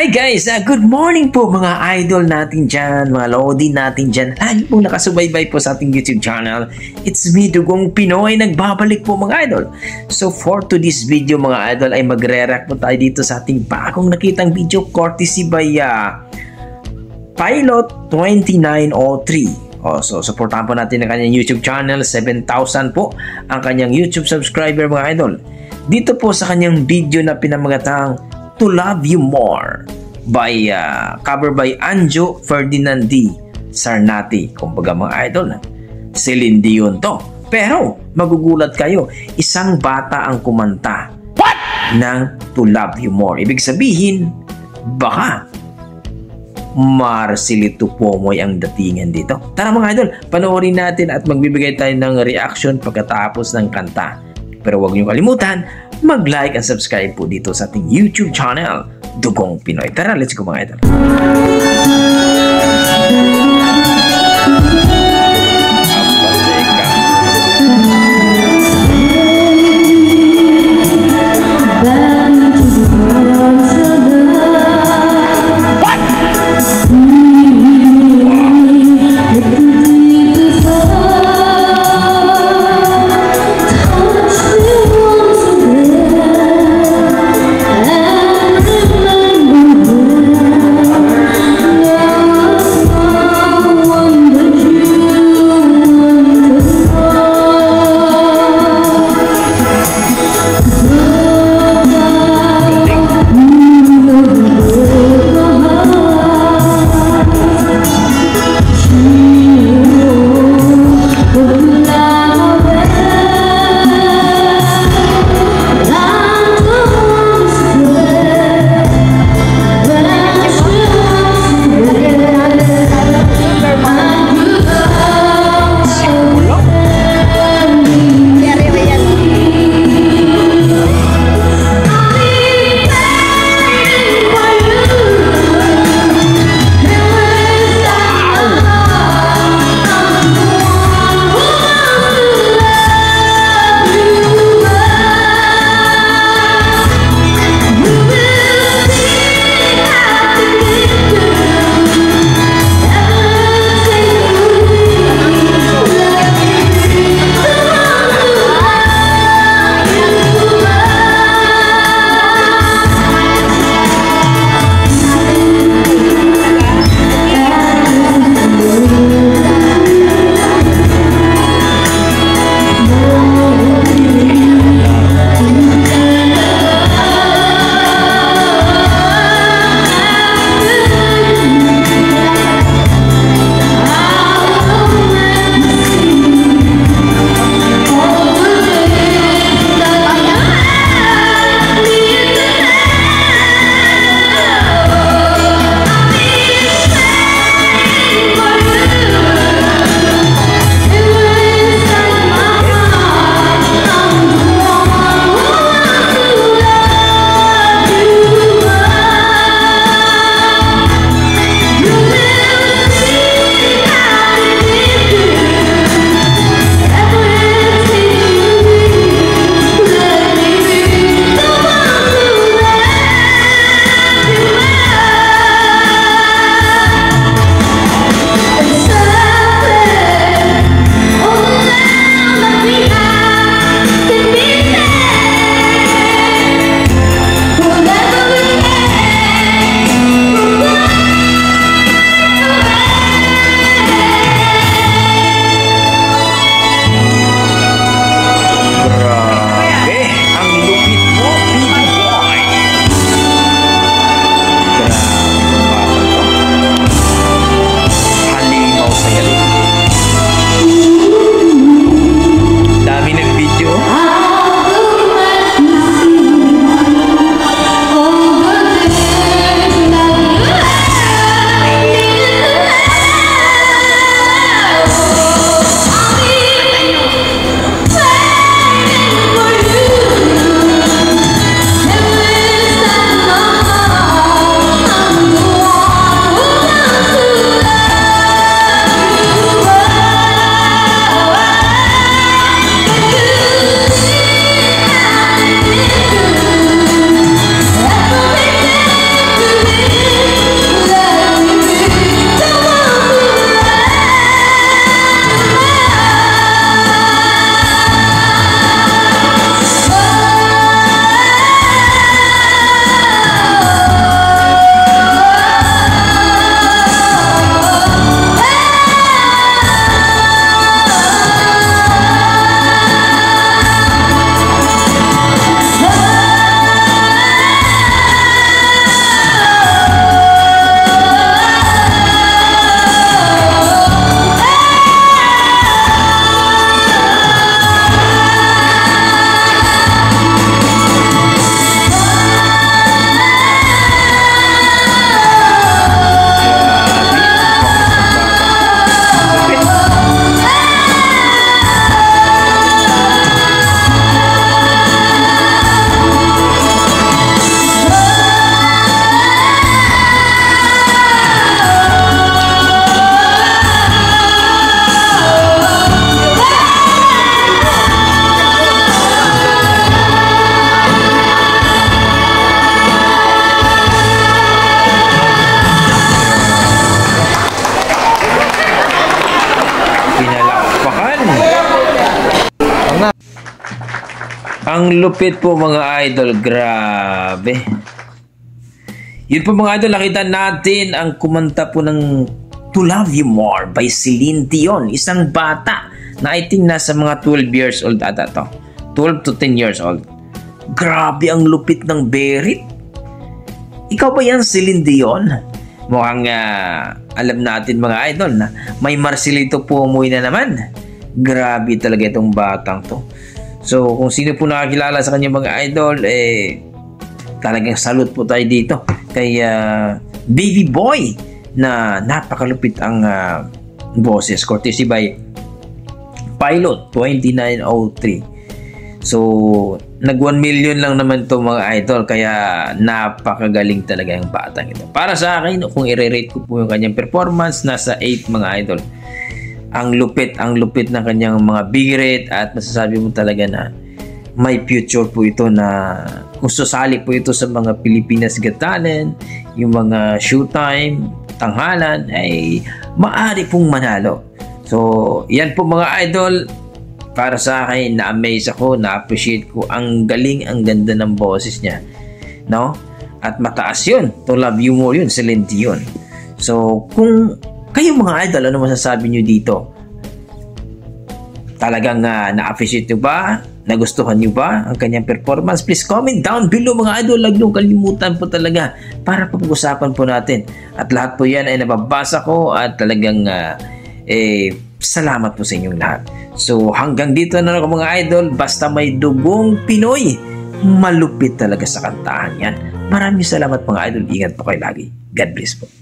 Hi guys! Uh, good morning po mga idol natin dyan, mga lodi natin dyan. Lagi po nakasubaybay po sa ating YouTube channel. It's me, Dugong Pinoy. Nagbabalik po mga idol. So for today's video mga idol ay magre-react po tayo dito sa ating bagong nakitang video courtesy by uh, Pilot 2903. Oh, so supportahan po natin ang kanyang YouTube channel, 7,000 po ang kanyang YouTube subscriber mga idol. Dito po sa kanyang video na pinamagatang to Love You More by uh, cover by Anjo Ferdinandi Sarnati. Kumbaga mga idol na. Celine Dion to. Pero magugulat kayo, isang bata ang kumanta What? ng To Love You More. Ibig sabihin, baka Marcelito Pomoy ang datingan dito. Tara mga idol, panoorin natin at magbibigay tayo ng reaction pagkatapos ng kanta. Pero huwag niyo kalimutan, mag-like and subscribe po dito sa ating YouTube channel, Dugong Pinoy. Tara, let's go mga idol. Ang lupit po mga idol, grabe. Yun po mga idol, nakita natin ang kumanta po ng To Love You More by Celine Dion. Isang bata na I think nasa mga 12 years old ata to. 12 to 10 years old. Grabe ang lupit ng berit. Ikaw ba yan, Celine Dion? Mukhang uh, alam natin mga idol na may Marcelito po umuwi na naman. Grabe talaga itong batang to. So, kung sino po nakakilala sa kanya mga idol, eh, talagang salute po tayo dito kay uh, Baby Boy na napakalupit ang uh, boses courtesy by Pilot 2903 so nag 1 million lang naman to mga idol kaya napakagaling talaga yung batang ito. Para sa akin kung i-rate ko po yung kanyang performance nasa 8 mga idol ang lupit ang lupit ng kanyang mga big rate at masasabi mo talaga na may future po ito na kung susali po ito sa mga Pilipinas Got Talent, yung mga showtime, tanghalan, ay maari pong manalo. So, yan po mga idol, para sa akin, na-amaze ako, na-appreciate ko. Ang galing, ang ganda ng boses niya. No? At mataas yun. To love you more yun, Celine Dion. So, kung kayo mga idol, ano masasabi nyo dito? Talagang uh, na-appreciate nyo ba? Nagustuhan niyo ba ang kanyang performance? Please comment down below mga idol. Huwag niyong kalimutan po talaga para pag-usapan po natin. At lahat po yan ay nababasa ko at talagang uh, eh, salamat po sa inyong lahat. So hanggang dito na ako mga idol. Basta may dugong Pinoy, malupit talaga sa kantahan yan. Maraming salamat mga idol. Ingat po kayo lagi. God bless po.